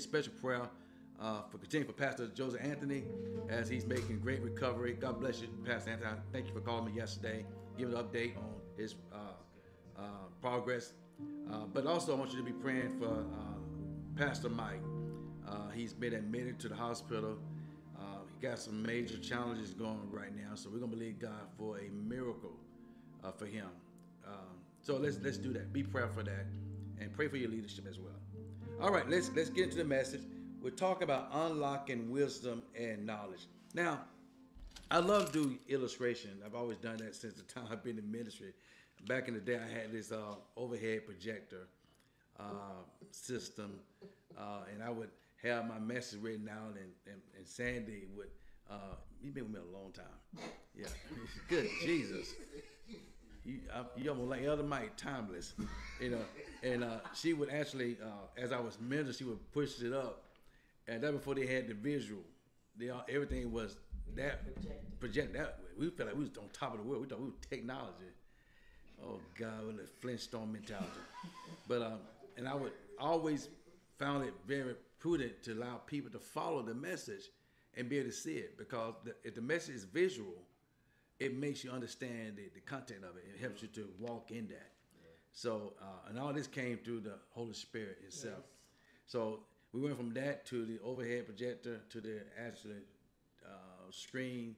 special prayer uh, for continuing for Pastor Joseph Anthony as he's making great recovery. God bless you, Pastor Anthony. Thank you for calling me yesterday, giving an update on his uh, uh, progress. Uh, but also, I want you to be praying for uh, Pastor Mike. Uh, he's been admitted to the hospital. he got some major challenges going right now, so we're gonna believe God for a miracle for him. Um, so let's let's do that. Be prayerful for that, and pray for your leadership as well. All right, let's let's get into the message. We're talking about unlocking wisdom and knowledge. Now, I love do illustration. I've always done that since the time I've been in ministry. Back in the day, I had this uh, overhead projector uh, system, uh, and I would have my message written out, and, and, and Sandy would. Uh, been with me a long time. Yeah, good Jesus you, almost like Elder Mike, timeless, you know. And uh, she would actually, uh, as I was mentoring, she would push it up, and that before they had the visual, they all, everything was that projected that way. We felt like we was on top of the world. We thought we were technology. Oh God, with the Flintstone mentality. But um, and I would always found it very prudent to allow people to follow the message and be able to see it because the, if the message is visual it makes you understand the, the content of it. It helps you to walk in that. Yeah. So, uh, and all this came through the Holy Spirit itself. Yes. So we went from that to the overhead projector to the actual uh, screen,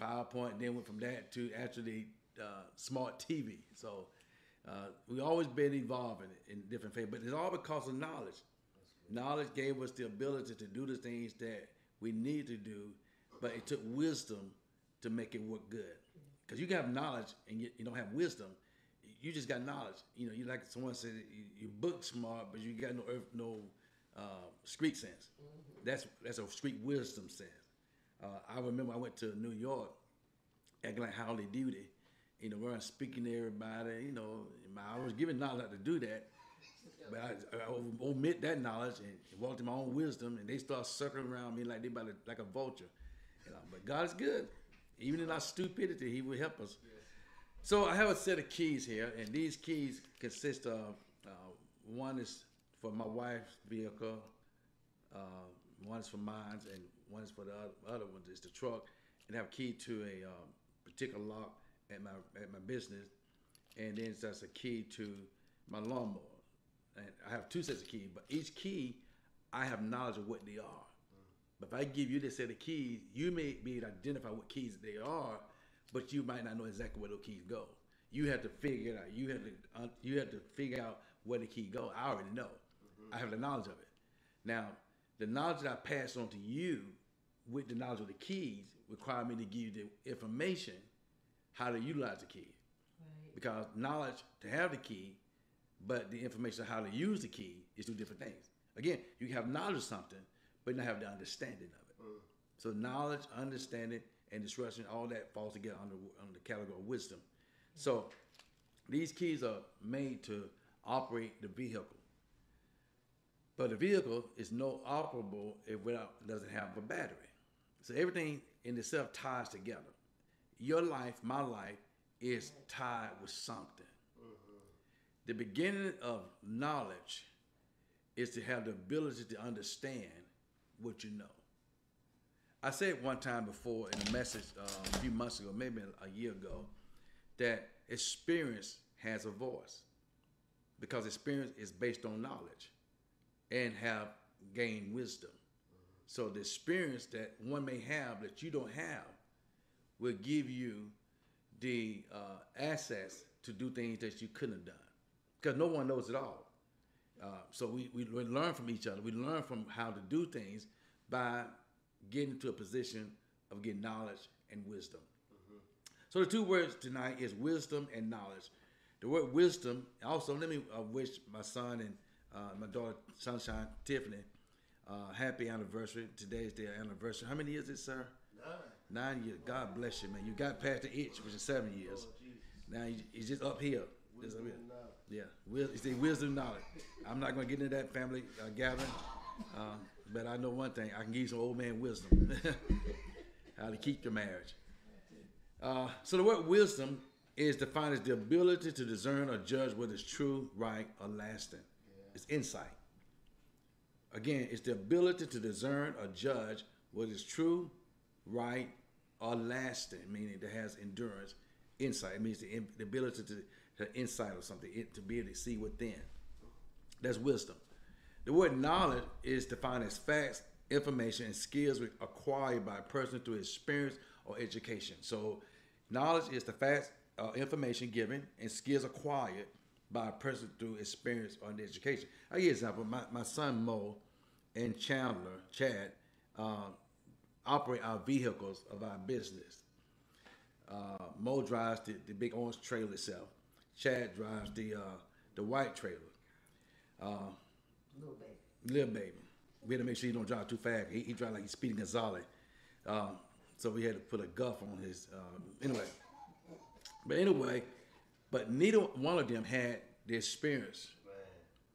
PowerPoint. PowerPoint. Then went from that to actually uh, smart TV. So uh, we always been evolving in different phases, but it's all because of knowledge. Knowledge gave us the ability to do the things that we need to do, but it took wisdom to make it work good. Because you can have knowledge and you, you, don't have wisdom. You just got knowledge. You know, you like someone said, you, you book smart, but you got no earth, no uh, street sense. Mm-hmm. That's that's a street wisdom sense. Uh, I remember I went to New York, acting like Howdy Doody, you know, where I'm speaking to everybody. You know, I was given knowledge to do that, but I, I omit that knowledge and walked in my own wisdom, and they start circling around me like they about to, like a vulture. You know, but God is good. Even in our stupidity, He will help us. So I have a set of keys here, and these keys consist of uh, one is for my wife's vehicle, uh, one is for mine, and one is for the other, other one is the truck. And I have a key to a um, particular lock at my at my business, and then that's a key to my lawnmower. And I have two sets of keys, but each key I have knowledge of what they are. But if I give you this set of keys, you may be able to identify what keys they are, but you might not know exactly where those keys go. You have to figure it out. You have to uh, you have to figure out where the key go. I already know. Mm-hmm. I have the knowledge of it. Now, the knowledge that I pass on to you with the knowledge of the keys require me to give you the information how to utilize the key. Right. Because knowledge to have the key, but the information of how to use the key is two different things. Again, you have knowledge of something, but not have the understanding of it. Mm. So knowledge, understanding, and discretion, all that falls together under, under the category of wisdom. So these keys are made to operate the vehicle. But the vehicle is no operable if it doesn't have a battery. So everything in itself ties together. Your life, my life, is tied with something. Mm-hmm. The beginning of knowledge is to have the ability to understand what you know. I said one time before in a message uh, a few months ago, maybe a year ago, that experience has a voice because experience is based on knowledge and have gained wisdom. So the experience that one may have that you don't have will give you the uh, assets to do things that you couldn't have done because no one knows it all. Uh, so we, we learn from each other. We learn from how to do things by getting to a position of getting knowledge and wisdom. Mm-hmm. So the two words tonight is wisdom and knowledge. The word wisdom. Also, let me uh, wish my son and uh, my daughter Sunshine Tiffany uh, happy anniversary. Today is their anniversary. How many years is it, sir? Nine. Nine years. God bless you, man. You got past the itch, which is seven years. Oh, now he's just up here. Up here. Yeah, it's the wisdom knowledge. I'm not going to get into that family uh, gathering, uh, but I know one thing: I can give you some old man wisdom how to keep your marriage. Uh, so the word wisdom is defined as the ability to discern or judge what is true, right, or lasting. It's insight. again, it's the ability to discern or judge what is true, right, or lasting, meaning that has endurance, insight. It means the, the ability to, to insight or something, it, to be able to see within. That's wisdom. The word knowledge is defined as facts, information, and skills acquired by a person through experience or education. So, knowledge is the facts, uh, information given, and skills acquired by a person through experience or education. I give example. My, my son Mo and Chandler, Chad, uh, operate our vehicles of our business. Uh, Mo drives the, the big orange trailer itself. Chad drives the uh, the white trailer. Uh, little baby. Little baby. We had to make sure he don't drive too fast. He, he drive like he's speeding Gonzales. Um, so we had to put a guff on his. Um, anyway, but anyway, but neither one of them had the experience, right.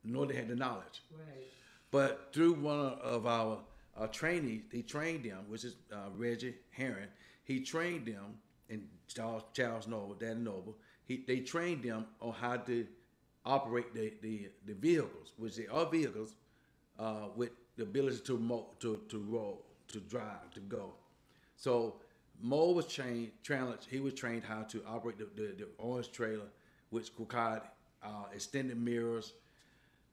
nor they had the knowledge. Right. But through one of our, our trainees, he trained them, which is uh, Reggie Heron. He trained them, and Charles, Charles Noble, Daddy Noble. He, they trained them on how to operate the, the, the vehicles, which they are vehicles uh, with the ability to, mo- to to roll, to drive, to go. So Mo was trained, he was trained how to operate the, the, the orange trailer, which required uh, extended mirrors,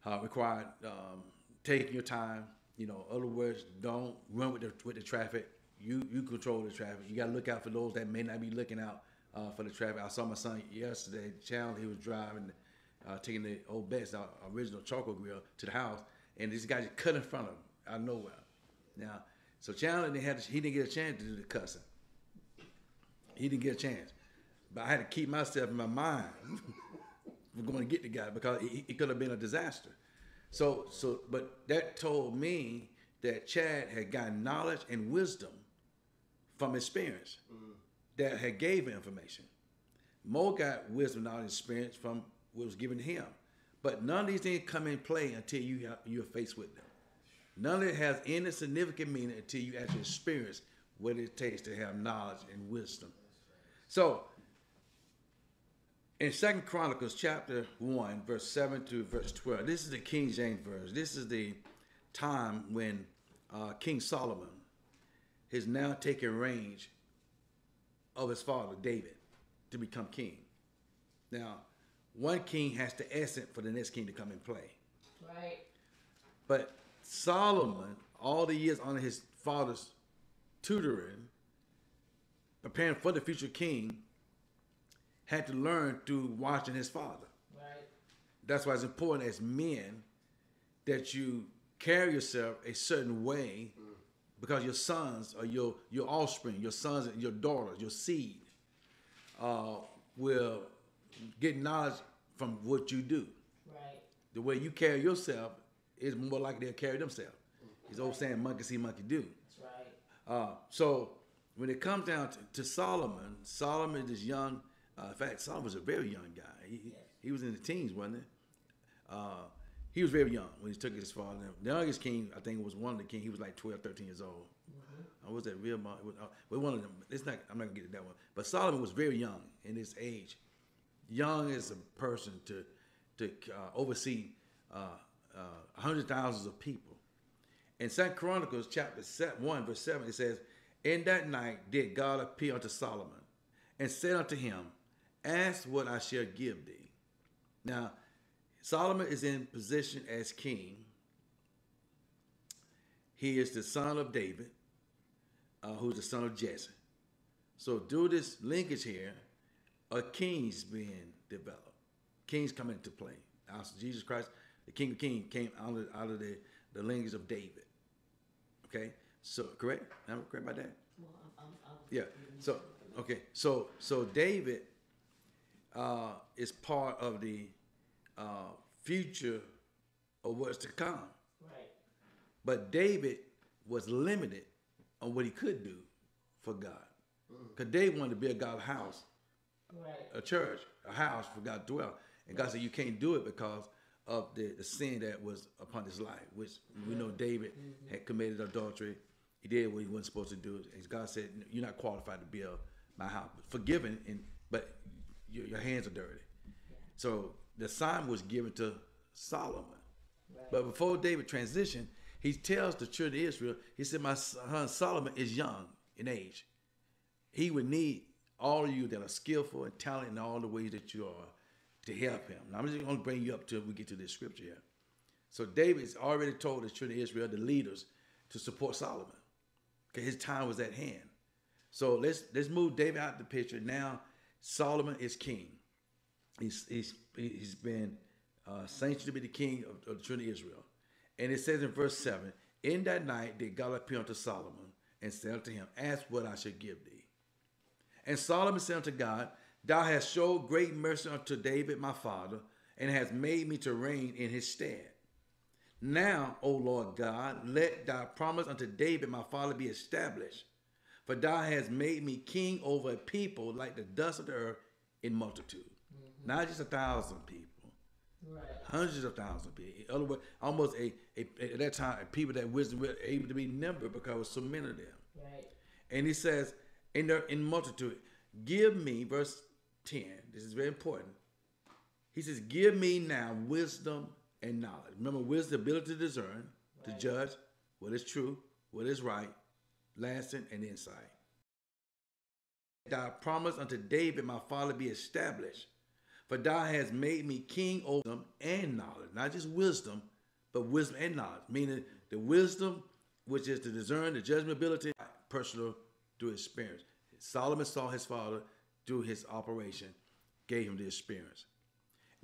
uh, required um, taking your time. You know, other words, don't run with the with the traffic. You you control the traffic. You got to look out for those that may not be looking out uh, for the traffic. I saw my son yesterday. Challenge. He was driving, uh, taking the old Best, our original charcoal grill, to the house, and this guy just cut in front of him out of nowhere. Now, so Chandler didn't have to, he didn't get a chance to do the cussing. He didn't get a chance, but I had to keep myself in my mind. We're going to get the guy because it, he could have been a disaster. So, so, but that told me that Chad had gotten knowledge and wisdom from experience mm. That had gave information. Mo got wisdom, knowledge, and experience from what was given to him. But none of these things come in play until you have, you're faced with them. None of it has any significant meaning until you actually experience what it takes to have knowledge and wisdom. So in Second Chronicles chapter one, verse seven to verse twelve, this is the King James verse. This is the time when uh, King Solomon is now taking range of his father David to become king. Now, one king has to ascend for the next king to come and play. Right. But Solomon, all the years under his father's tutoring, preparing for the future king, had to learn through watching his father. Right. That's why it's important as men that you carry yourself a certain way mm. Because your sons or your your offspring, your sons and your daughters, your seed, uh, will get knowledge from what you do. Right. The way you carry yourself is more likely they'll carry themselves. It's old saying, monkey see, monkey do. That's right. Uh, so when it comes down to, to Solomon, Solomon is young uh, in fact, Solomon was a very young guy. He, yes. he was in the teens, wasn't he? Uh, he was very young when he took his father. The youngest king, I think, was one of the king. He was like 12, 13 years old. Mm-hmm. Uh, was that real? Was, uh, well, one of them. It's not. I'm not gonna get to that one. But Solomon was very young in his age. Young as a person to to uh, oversee uh, uh, hundred thousands of people. In Second Chronicles chapter one verse seven, it says, "In that night did God appear unto Solomon, and said unto him, Ask what I shall give thee. Now, Solomon is in position as king. He is the son of David, uh, who's the son of Jesse. So, through this linkage here, a king's being developed. Kings come into play. Also, Jesus Christ, the King of Kings, came out of, out of the, the lineage of David. Okay? So, correct? Am I correct about that? Well, I'm, I'm, I'm yeah. So, okay. So, so David uh, is part of the uh, future of what's to come. Right. But David was limited on what he could do for God. Because mm. David wanted to build God's house, right. a church, a house for God to dwell. And God said, You can't do it because of the, the sin that was upon his life, which we know David mm-hmm. had committed adultery. He did what he wasn't supposed to do. And God said, You're not qualified to build my house. Forgiven, and but your, your hands are dirty. Yeah. So the sign was given to Solomon. Right. But before David transitioned, he tells the children of Israel, he said, My son Solomon is young in age. He would need all of you that are skillful and talented in all the ways that you are to help him. Now, I'm just going to bring you up till we get to this scripture here. So David's already told the children of Israel, the leaders, to support Solomon. because his time was at hand. So let's let's move David out the picture. Now Solomon is king. He's he's he's been uh, sanctioned to be the king of, of the children of Israel. And it says in verse 7, In that night did God appear unto Solomon and said unto him, Ask what I should give thee. And Solomon said unto God, Thou hast showed great mercy unto David my father, and hast made me to reign in his stead. Now, O Lord God, let thy promise unto David my father be established. For thou hast made me king over a people like the dust of the earth in multitude. Not just a thousand people, right. hundreds of thousands of people. In other words, almost a, a at that time, people that wisdom were able to be numbered because so many of them. Right. And he says, in the in multitude, give me, verse 10, this is very important. He says, Give me now wisdom and knowledge. Remember, wisdom, ability to discern, right. to judge what is true, what is right, lasting, and insight. Thou promise unto David my father be established, for thou hast made me king over them and knowledge, not just wisdom, but wisdom and knowledge, meaning the wisdom which is to discern the judgment ability, personal through experience. Solomon saw his father through his operation, gave him the experience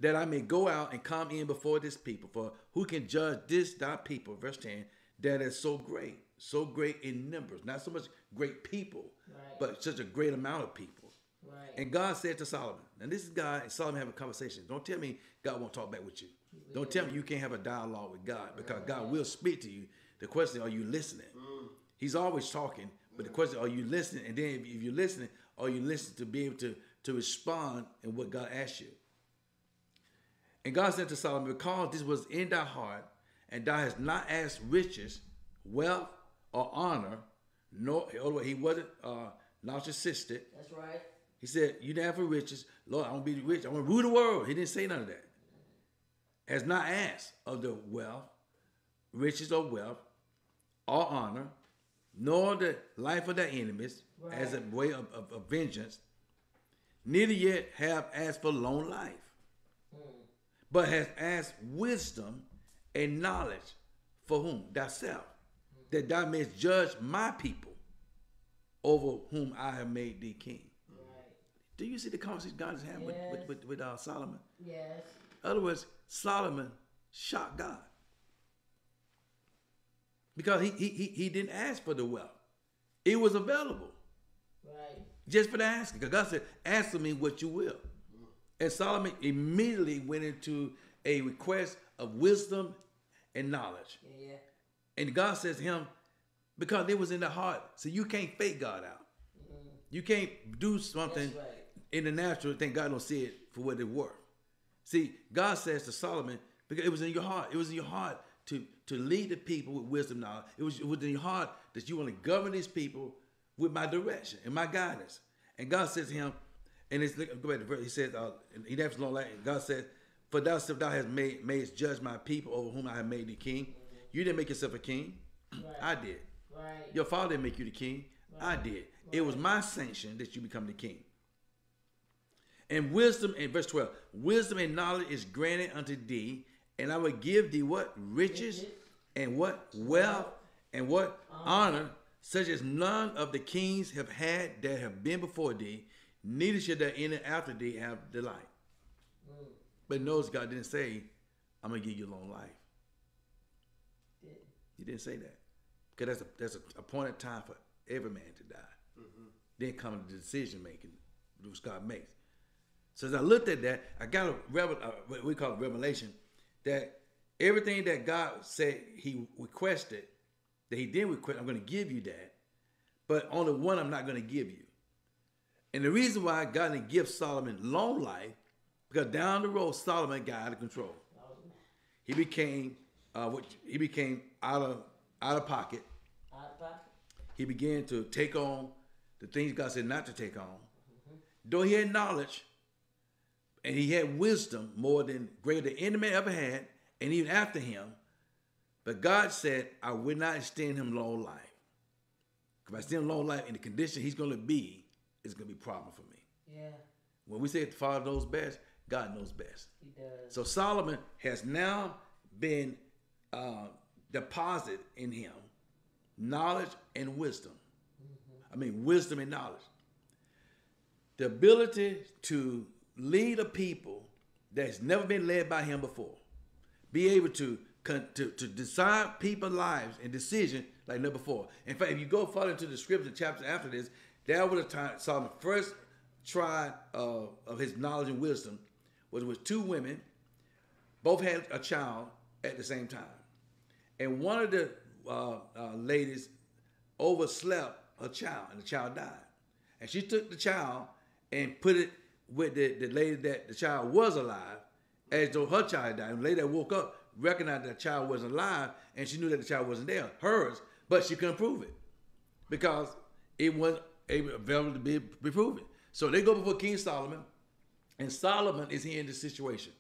that I may go out and come in before this people. For who can judge this thy people, verse 10, that is so great, so great in numbers. Not so much great people, right. but such a great amount of people. Right. And God said to Solomon, and this is God and Solomon having a conversation. Don't tell me God won't talk back with you. Don't tell me you can't have a dialogue with God because right. God will speak to you. The question, are you listening? Mm. He's always talking, but the question, are you listening? And then if you're listening, are you listening to be able to, to respond in what God asks you? And God said to Solomon, Because this was in thy heart, and thou hast not asked riches, wealth, or honor, nor he wasn't uh, narcissistic. That's right. He said, You have for riches. Lord, I want to be rich. I want to rule the world. He didn't say none of that. Has not asked of the wealth, riches or wealth, or honor, nor the life of their enemies right. as a way of, of, of vengeance, neither yet have asked for long life hmm. but has asked wisdom and knowledge for whom? Thyself, that thou mayest judge my people over whom I have made thee king. Do you see the conversation God is having yes. with, with, with, with uh, Solomon? Yes. In other words, Solomon shocked God. Because he, he, he, he didn't ask for the wealth. It was available. Right. Just for the asking. Because God said, ask me what you will. And Solomon immediately went into a request of wisdom and knowledge. Yeah. And God says to him, because it was in the heart. So you can't fake God out. Mm-hmm. You can't do something right. In the natural, think God don't see it for what it worth. See, God says to Solomon, because it was in your heart. It was in your heart to, to lead the people with wisdom knowledge. It was, it was in your heart that you want to govern these people with my direction and my guidance. And God says to him, and it's go back to verse. He says, uh, he never long like God says, "For thou, if thou hast made made judge my people over whom I have made thee king, you didn't make yourself a king. Right. I did. Right. Your father didn't make you the king. Right. I did. It was my sanction that you become the king. And wisdom, in verse 12, wisdom and knowledge is granted unto thee, and I will give thee what? Riches, and what? Wealth, and what? Honor. Such as none of the kings have had that have been before thee, neither should there any after thee have delight. Mm. But notice God didn't say, I'm gonna give you a long life. He didn't say that. Because that's a that's a appointed time for every man to die. Mm-hmm. Then comes the decision making, which God makes. So as I looked at that, I got a revel, uh, what we call a revelation that everything that God said He requested, that He didn't request, I'm going to give you that, but only one I'm not going to give you. And the reason why God didn't give Solomon long life, because down the road Solomon got out of control. He became uh, what he became out of out of pocket. Out of pocket. He began to take on the things God said not to take on. Though he had knowledge and he had wisdom more than greater than any man ever had, and even after him, But God said, I will not extend him long life. If I extend him long life in the condition he's going to be, it's going to be a problem for me. Yeah. When we say the Father knows best, God knows best. He does. So Solomon has now been uh, deposited in him knowledge and wisdom. I mean, wisdom and knowledge. The ability to lead a people that's never been led by him before. Be able to to, to decide people's lives and decision like never before. In fact, if you go further into the scripture chapter after this, that was the time Solomon first tried uh, of his knowledge and wisdom was with two women, both had a child at the same time, and one of the uh, uh, ladies overslept her child, and the child died. And she took the child and put it with the, the lady that the child was alive, as though her child died. And the lady that woke up recognized that the child wasn't alive, and she knew that the child wasn't there, hers, but she couldn't prove it because it wasn't able available to be, be proven. So they go before King Solomon, and Solomon is here in situation.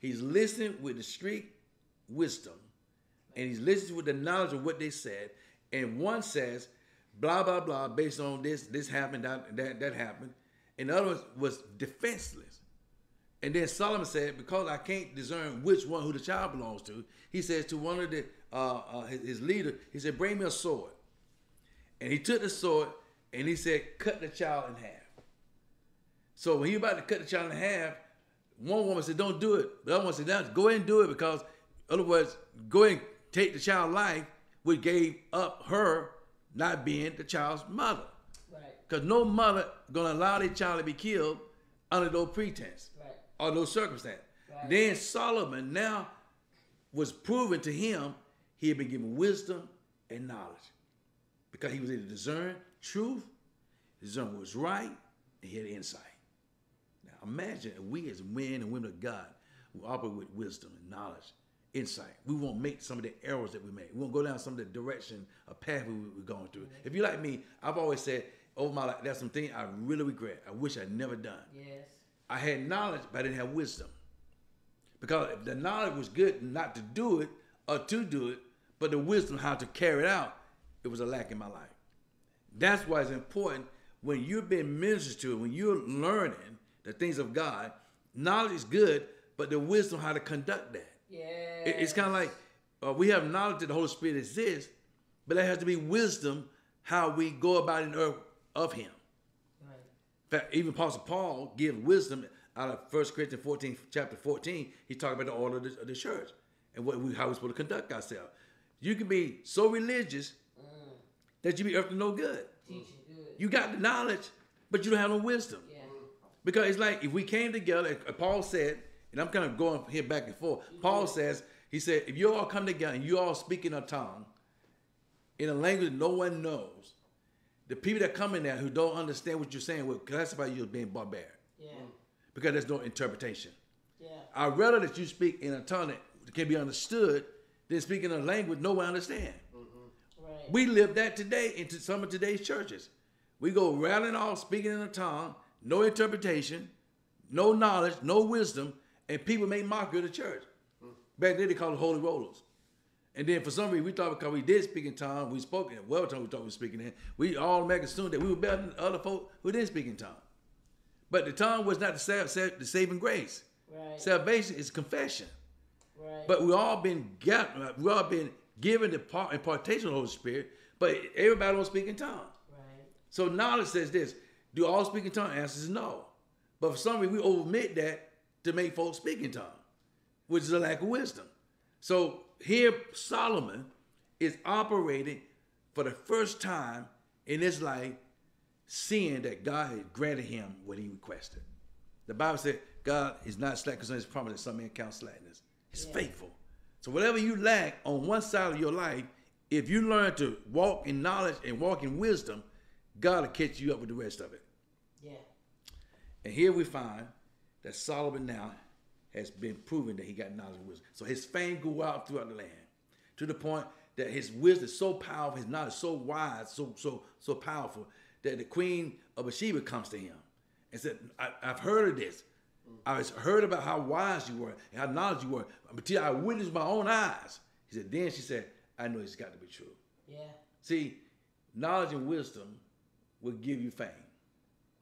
He's listening with the street wisdom, and he's listening with the knowledge of what they said. And one says, blah blah blah, based on this, this happened, that that, that happened. And the other one was defenseless. And then Solomon said, because I can't discern which one who the child belongs to, he says to one of the uh, uh, his, his leader, he said, bring me a sword. And he took the sword and he said, cut the child in half. So when he about to cut the child in half, one woman said, don't do it. The other one said, now go ahead and do it because, in other words, go ahead and take the child's life, which gave up her not being the child's mother. Because no mother gonna allow their child to be killed under those pretense Right. or those circumstances. Right. Then Solomon now was proven to him he had been given wisdom and knowledge because he was able to discern truth, discern what was right, and he had insight. Now imagine if we as men and women of God who operate with wisdom and knowledge, insight. We won't make some of the errors that we make. We won't go down some of the direction, a path we, we're going through. If you like me, I've always said over my life, there's some things I really regret. I wish I'd never done. Yes. I had knowledge, but I didn't have wisdom. Because if the knowledge was good not to do it or to do it, but the wisdom how to carry it out, it was a lack in my life. That's why it's important when you're being ministered to, when you're learning the things of God, knowledge is good, but the wisdom how to conduct that. Yes. It- It's kind of like uh, we have knowledge that the Holy Spirit exists, but there has to be wisdom how we go about in earth of Him. Right. In fact, even Apostle Paul gives wisdom out of 1 Corinthians 14, chapter 14. He talked about the order of the, of the church and what we, how we're supposed to conduct ourselves. You can be so religious that you be up to no good. You got the knowledge, but you don't have no wisdom. yeah. Because it's like if we came together, Paul said, and I'm kind of going here back and forth. Paul says, he said, if you all come together and you all speak in a tongue, in a language no one knows, the people that come in there who don't understand what you're saying will classify you as being barbaric Yeah. Mm. because there's no interpretation. Yeah. I'd rather that you speak in a tongue that can be understood than speak in a language no one understands. Mm-hmm. Right. We live that today into some of today's churches. We go rattling off, speaking in a tongue, no interpretation, no knowledge, no wisdom, and people make mockery of the church. Mm. Back then they called it holy rollers. And then for some reason we thought because we did speak in tongue, we spoke in well tongue, we thought we were speaking in, we automatically assumed that we were better than other folk who didn't speak in tongue. But the tongue was not the, the saving grace. Right. Salvation is confession. right. But we all been got, uh, we all been given the part, impartation of the Holy Spirit, but everybody don't speak in tongue. right. So knowledge says this: Do all speak in tongue? Answer is no. But for some reason, we omit that to make folks speak in tongue, which is a lack of wisdom. So here, Solomon is operating for the first time in his life, seeing that God had granted him what he requested. The Bible said God is not slack concerning his promise that some men count slackness. He's Yeah. faithful. So whatever you lack on one side of your life, if you learn to walk in knowledge and walk in wisdom, God will catch you up with the rest of it. Yeah. And here we find that Solomon now has been proven that he got knowledge and wisdom. So his fame grew out throughout the land to the point that his wisdom is so powerful, his knowledge is so wise, so so so powerful that the queen of Sheba comes to him and said, I, "I've heard of this. I've heard about how wise you were and how knowledge you were. But till I witnessed my own eyes He said, then she said, I know it's got to be true. Yeah. See, knowledge and wisdom will give you fame.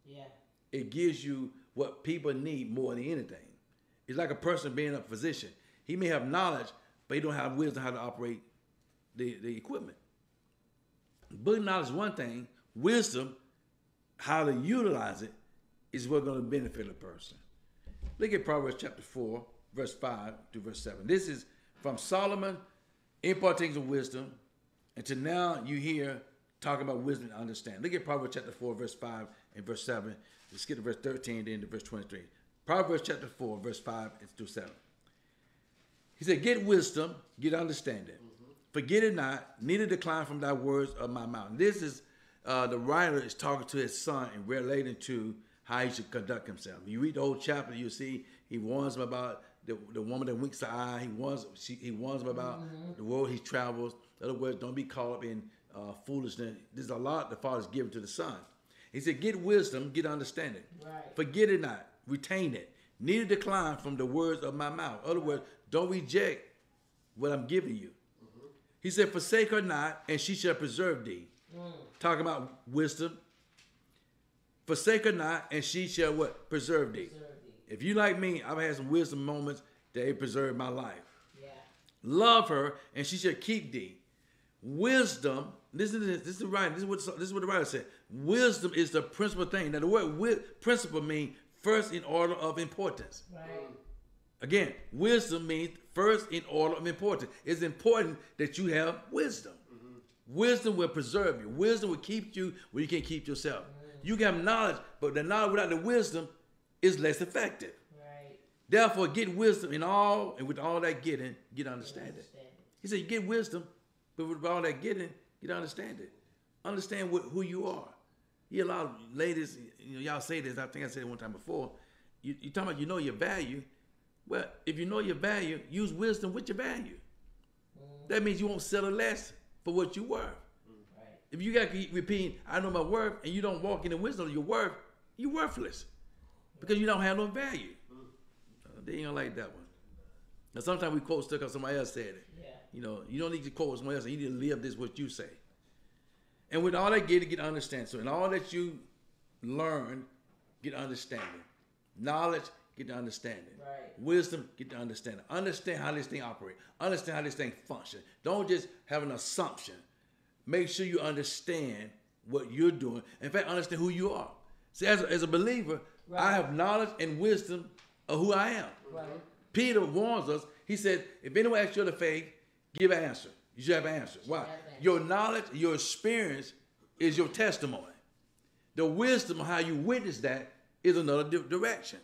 Yeah. It gives you what people need more than anything. It's like a person being a physician. He may have knowledge, but he don't have wisdom how to operate the, the equipment. Book knowledge is one thing. Wisdom, how to utilize it, is what's going to benefit a person. Look at Proverbs chapter 4, verse 5 to verse 7. This is from Solomon, imparting of wisdom, until now you hear talking about wisdom and understand. Look at Proverbs chapter 4, verse 5 and verse 7. Let's get to verse 13, then to verse 23. Proverbs chapter 4, verse 5 through 7. He said, Get wisdom, get understanding. Forget it not, neither decline from thy words of my mouth. This is uh, the writer is talking to his son and relating to how he should conduct himself. You read the whole chapter, you see he warns him about the, the woman that winks the eye. He warns she, he warns him about the world he travels. In other words, don't be caught up in uh, foolishness. There's a lot the father's given to the son. He said, "Get wisdom, get understanding. Right. Forget it not, retain it. Neither decline from the words of my mouth. In other words, don't reject what I'm giving you." He said, Forsake her not, and she shall preserve thee. Mm. Talking about wisdom. Forsake her not, and she shall what? Preserve thee. Preserve thee. If you like me, I've had some wisdom moments that have preserved my life. Yeah. Love her, and she shall keep thee. Wisdom, this is this is the right. This is what this is what the writer said. Wisdom is the principal thing. Now the word principal means first in order of importance. Right. Again, wisdom means first in order of importance. It's important that you have wisdom. Mm-hmm. Wisdom will preserve you. Wisdom will keep you where you can't keep yourself. You can have knowledge, but the knowledge without the wisdom is less effective. Right. Therefore, get wisdom in all, and with all that getting, get understanding. Understand. He said, you get wisdom, but with all that getting, get understanding. Understand what, who you are. A lot of ladies, you know, y'all say this. I think I said it one time before. You, you talking about you know your value. Well, if you know your value, use wisdom with your value. That means you won't settle less for what you worth. Right. If you got to keep repeating, I know my worth, and you don't walk in the wisdom of your worth, you're worthless because you don't have no value. Uh, they ain't gonna like that one. Now, sometimes we quote stuff because somebody else said it. Yeah. You know, you don't need to quote somebody else. You need to live this what you say. And with all that, get to get understand. So, in all that you learn, get understanding. Knowledge, get to understanding. Right. Wisdom, get to understanding. Understand how this thing operates. Understand how this thing functions. Don't just have an assumption. Make sure you understand what you're doing. In fact, understand who you are. See, as a, as a believer, I have knowledge and wisdom of who I am. Right. Peter warns us. He said, if anyone asks you the faith, give an answer. You should have an answer. Why? have. Your knowledge, your experience is your testimony. The wisdom of how you witness that is another di- direction.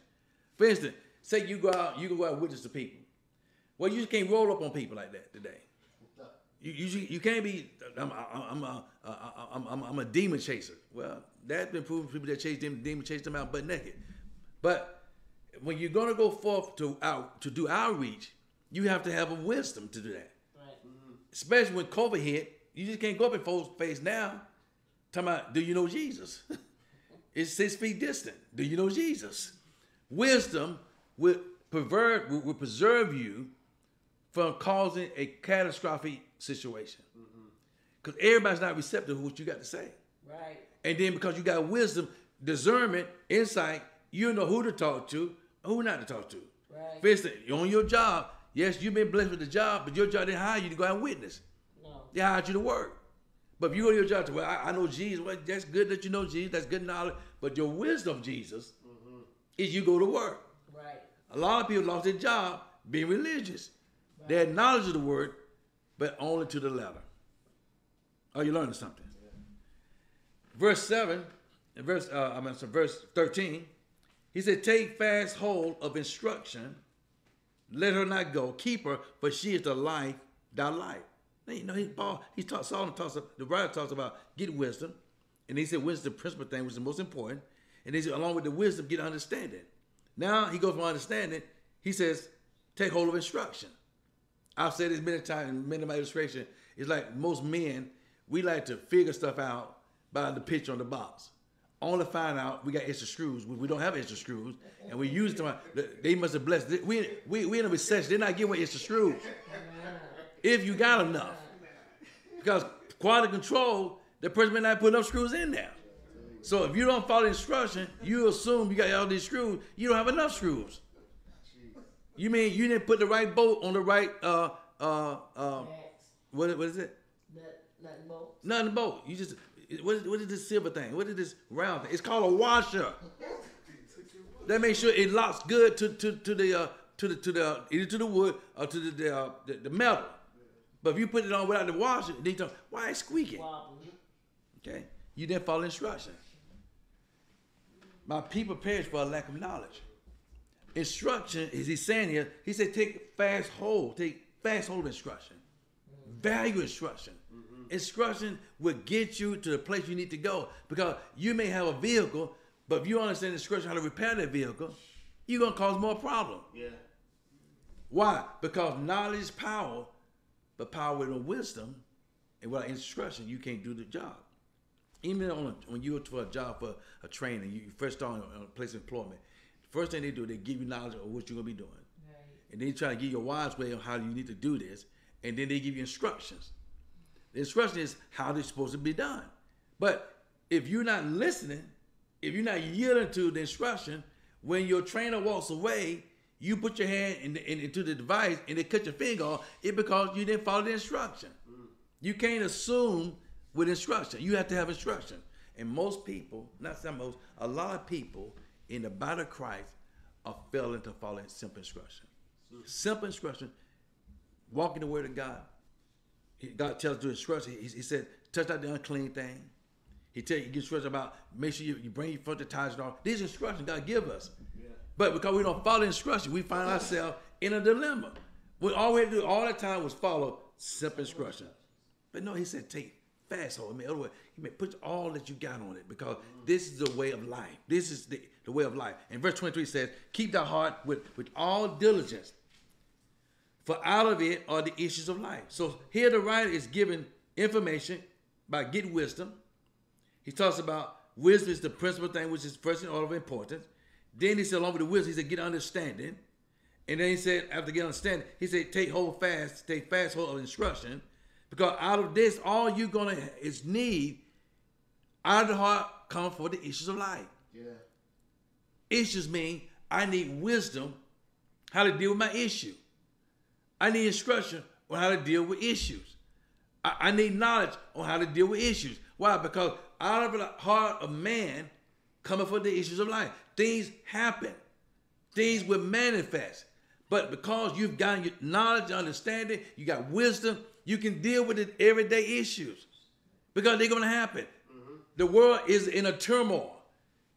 For instance, say you go out, you can go out and witness to people. Well, you just can't roll up on people like that today. You, you, you can't be. I'm, I'm, a, I'm, I'm, I'm a demon chaser. Well, that's been proven. People that chase them, demon chase them out butt naked. But when you're gonna go forth to out to do outreach, you have to have a wisdom to do that. Especially when COVID hit, you just can't go up in folks' face now. Talking about, do you know Jesus? it's six feet distant. Do you know Jesus? Wisdom will pervert, will, will preserve you from causing a catastrophic situation. Mm-hmm. Because everybody's not receptive to what you got to say. Right. And then because you got wisdom, discernment, insight, you know who to talk to, who not to talk to. Right. For instance, you're on your job. Yes, you've been blessed with the job, but your job didn't hire you to go out and witness. No. They hired you to work. But if you go to your job to, well, I, I know Jesus. Well, that's good that you know Jesus. That's good knowledge. But your wisdom, of Jesus, is you go to work. Right. A lot of people lost their job being religious. They had knowledge of the word, but only to the letter. Are you learning something? Verse 7, and verse, uh, I mean, so verse 13, he said, Take fast hold of instruction, let her not go, keep her, for she is the life, thy life. Now, you know, he, Paul, he talks, Solomon talks, the writer talks about get wisdom, and he said wisdom is the principal thing, which is the most important. And he said, along with the wisdom, get understanding. Now he goes from understanding, he says, take hold of instruction. I've said this many times in many of my illustration. It's like most men, we like to figure stuff out by the picture on the box. Only find out we got extra screws. We, we don't have extra screws, and we use them. They must have blessed. We we we in a recession. They're not giving extra screws. if you got enough. Because quality control, the person may not put enough screws in there. So if you don't follow instruction, you assume you got all these screws. You don't have enough screws. You mean you didn't put the right bolt on the right uh uh uh what what is it? Nut, nothing bolts. Nothing bolt. You just what is, what is this silver thing? What is this round thing? It's called a washer. That makes sure it locks good to to, to the uh to the to the either to the wood or to the the, uh, the, the metal. But if you put it on without the washer, then talk, why it's squeaking? Okay, you didn't follow instructions. My people perish for a lack of knowledge. Instruction is he saying here? He said, take fast hold, take fast hold of instruction, value instruction. Instruction will get you to the place you need to go because you may have a vehicle, but if you don't understand instruction how to repair that vehicle, you're gonna cause more problem. Yeah. Why? Because knowledge is power, but power with no wisdom and without instruction, you can't do the job. Even on a, when you go to a job for a training, you first start on a place of employment. First thing they do, they give you knowledge of what you're gonna be doing, Right. and then they try to give you a wise way on how you need to do this, and then they give you instructions. The instruction is how they're supposed to be done. But if you're not listening, if you're not yielding to the instruction, when your trainer walks away, you put your hand in in, into the device and they cut your finger off, it because you didn't follow the instruction. You can't assume with instruction. You have to have instruction. And most people, not some most, a lot of people in the body of Christ are failing to follow simple instruction. Simple instruction, walking the word of God, God tells us to instruct. He, he said, touch out the unclean thing. He tell you, he gives instructions about make sure you, you bring your tithes and all. These instructions God give us. But because we don't follow instruction, we find ourselves in a dilemma. We all we had to do all the time was follow simple instruction. But no, he said take fast hold. I mean, other way, he meant put all that you got on it because mm-hmm. this is the way of life. This is the, the way of life. And verse 23 says, keep thy heart with, with all diligence, for out of it are the issues of life. So here the writer is giving information by getting wisdom. He talks about wisdom is the principal thing, which is first in order of importance. Then he said, along with the wisdom, he said, get understanding. And then he said, after get understanding, he said, take hold fast, take fast hold of instruction. Because out of this, all you're gonna is need out of the heart come for the issues of life. Yeah. Issues mean I need wisdom how to deal with my issue. I need instruction on how to deal with issues. I, I need knowledge on how to deal with issues. Why? Because out of the heart of man coming for the issues of life. Things happen. Things will manifest. But because you've got your knowledge, understanding, you got wisdom, you can deal with the everyday issues. Because they're gonna happen. Mm-hmm. The world is in a turmoil.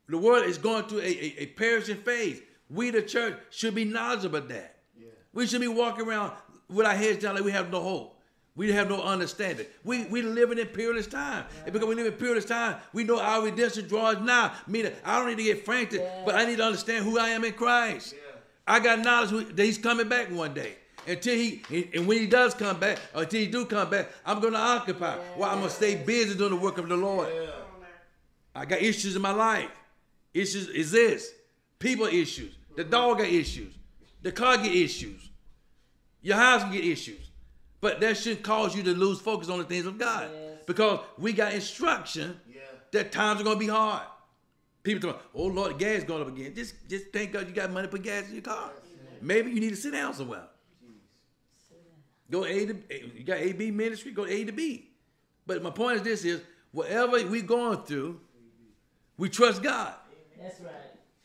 The world is going through a, a, a perishing phase. We, the church, should be knowledgeable of that. Yeah. We should be walking around with our heads down like we have no hope. We have no understanding. We we living in peerless time. And because we live in peerless time, we know our redemption draws now. Meaning, I don't need to get frantic, but I need to understand who I am in Christ. Yeah. I got knowledge that He's coming back one day. Until he and when he does come back, or until he do come back, I'm gonna occupy. Well, I'm gonna stay busy doing the work of the Lord. Yeah. I got issues in my life. Issues is this. People issues. The dog got issues. The car get issues. Your house can get issues. But that shouldn't cause you to lose focus on the things of God. Yes. Because we got instruction Yeah. that times are gonna be hard. People talk, oh Lord, the gas going up again. Just just thank God you got money to put gas in your car. Maybe you need to sit down somewhere. Go A to you got A B ministry, go A to B. But my point is this is whatever we going through, we trust God. That's right.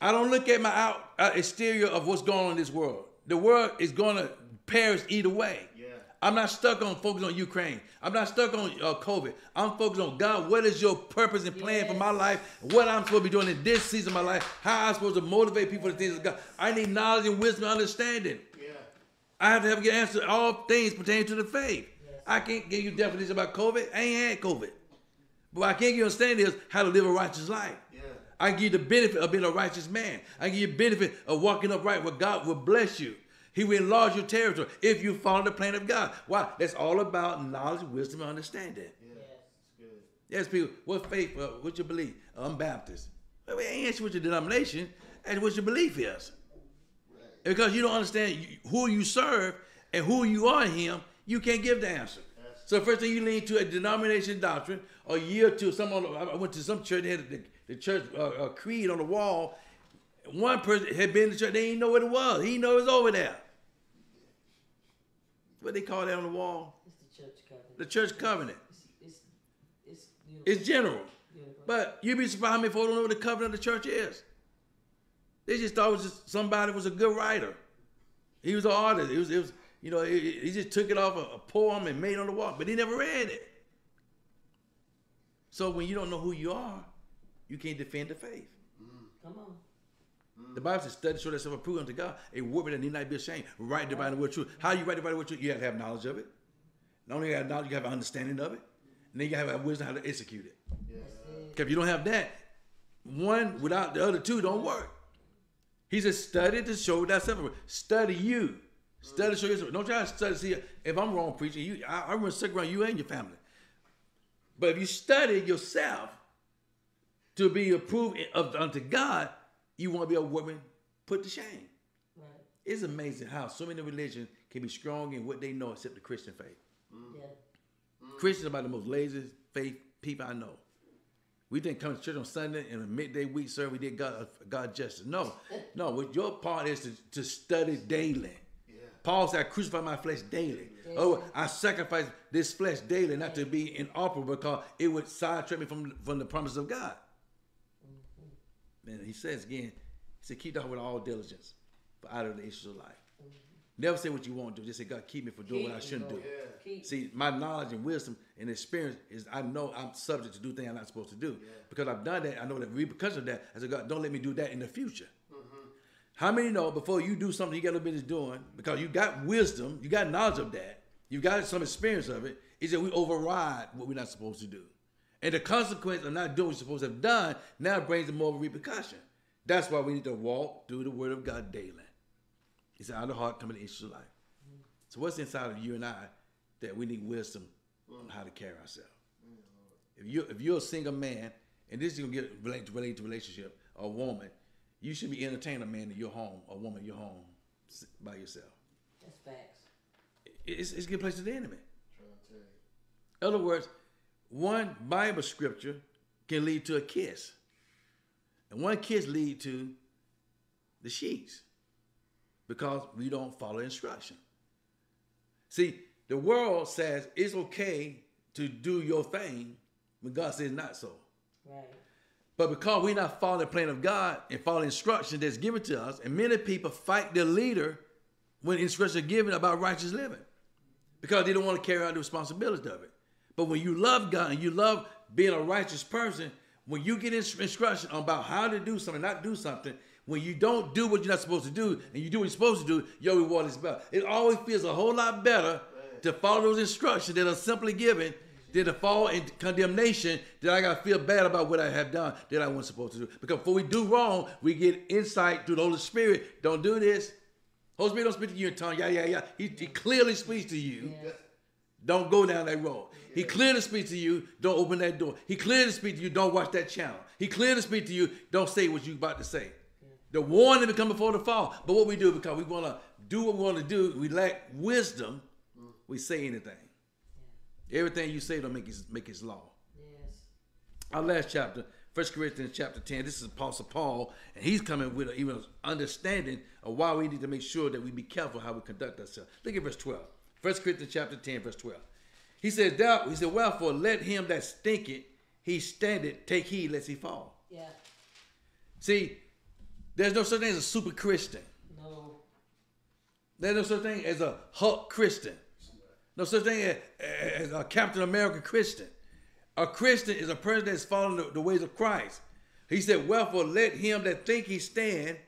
I don't look at my out, uh, exterior of what's going on in this world. The world is gonna perish either way. Yeah. I'm not stuck on focus on Ukraine. I'm not stuck on uh, COVID. I'm focused on God. What is your purpose and plan for my life? What I'm supposed to be doing in this season of my life? How I'm supposed to motivate people to things of God? I need knowledge and wisdom and understanding. Yeah. I have to have a good answer to all things pertaining to the faith. I can't give you definitions about COVID. I ain't had COVID. But what I can't give you understanding is how to live a righteous life. I give you the benefit of being a righteous man. I give you the benefit of walking upright where God will bless you. He will enlarge your territory if you follow the plan of God. Why? That's all about knowledge, wisdom, and understanding. Yeah. Good. Yes, people, what faith, uh, what you believe? I'm Baptist. Well, we ain't ask what your denomination, and what your belief is. Because you don't understand who you serve and who you are in Him, you can't give the answer. So first thing you lean to a denomination doctrine, a year or two. Some I went to some church. They had the, church uh, creed on the wall. One person had been to church. They didn't know what it was. He didn't know it was over there. What they call that on the wall? It's the church covenant. The church covenant. It's, it's, it's general. beautiful. But you'd be surprised how many folks don't know what the covenant of the church is. They just thought it was just somebody was a good writer. He was an artist. It was, it was you know, he, he just took it off a, a poem and made it on the wall, but he never read it. So when you don't know who you are, you can't defend the faith. Mm. Come on. Mm. The Bible says, study show thyself approved unto God, a workman that need not be ashamed. Right the word of truth. How you write the word of truth? You have to have knowledge of it. Not only have knowledge, you have an understanding of it. And then you have to have wisdom how to execute it. Because if you don't have that, one without the other two don't work. He says, study to show thyself. approved. Study you. Study to show yourself. Don't try to study. See, if I'm wrong preaching, you, I, I run sick around you and your family. But if you study yourself to be approved of unto God, you want to be a woman put to shame. Right. It's amazing how so many religions can be strong in what they know except the Christian faith. Mm. Yeah. Mm. Christians are about the most lazy faith people I know. We didn't come to church on Sunday and a midday week service. We did God, uh, God justice. No, no. What your part is to, to study daily. Paul said, "I crucify my flesh daily. Oh, I sacrifice this flesh daily, not to be inoperable because it would sidetrack me from from the promise of God." And he says again, he said, "Keep heart with all diligence, for out of the issues of life." Never say what you won't do. Just say, "God, keep me from doing what I shouldn't do." Keep- See, my knowledge and wisdom and experience is I know I'm subject to do things I'm not supposed to do. Because I've done that, I know that repercussions of that. I said, God, don't let me do that in the future. How many know before you do something you got a little bit of doing, because you got wisdom, you got knowledge of that, you got some experience of it, is that we override what we're not supposed to do. And the consequence of not doing what we're supposed to have done now brings more of a repercussion. That's why we need to walk through the word of God daily. It's out of the heart coming the issues of life. So what's inside of you and I that we need wisdom on how to carry ourselves? If you if you're a single man, and this is gonna get related to relate to relationship, or a woman, you should be entertaining a man in your home, or a woman in your home by yourself. That's facts. It's, it's a good place to the enemy. In other words, one Bible scripture can lead to a kiss, and one kiss lead to the sheets because we don't follow instruction. See, the world says it's okay to do your thing when God says not so. Right. But because we're not following the plan of God and following instruction that's given to us, and many people fight their leader when instructions are given about righteous living because they don't want to carry out the responsibility of it. But when you love God and you love being a righteous person, when you get instruction about how to do something, not do something, when you don't do what you're not supposed to do and you do what you're supposed to do, your reward is better. It always feels a whole lot better to follow those instructions that are simply given than to fall in condemnation that I got to feel bad about what I have done that I wasn't supposed to do. Because before we do wrong, we get insight through the Holy Spirit. Don't do this. Holy Spirit don't speak to you in tongue. Yeah, yeah, yeah. He, he clearly speaks to you. Yeah. Don't go down that road. He clearly speaks to you. Don't open that door. He clearly speaks to you. Don't watch that channel. He clearly speaks to you. Don't say what you about to say. The warning will come before the fall. But what we do because we want to do what we want to do, we lack wisdom. Mm. We say anything. Everything you say don't make his make his law. Yes. Our last chapter, 1 Corinthians chapter 10, this is Apostle Paul, and he's coming with a, even understanding of why we need to make sure that we be careful how we conduct ourselves. Look at verse 12. 1 Corinthians chapter 10, verse 12. He says, Thou, he said, Wherefore let him that stinketh, he standeth, take heed lest he fall. Yeah. See, there's no such thing as a super Christian. No. There's no such thing as a Hulk Christian. No such thing as, as a Captain America Christian. A Christian is a person that's following the, the ways of Christ. He said, Wherefore let him that think he stand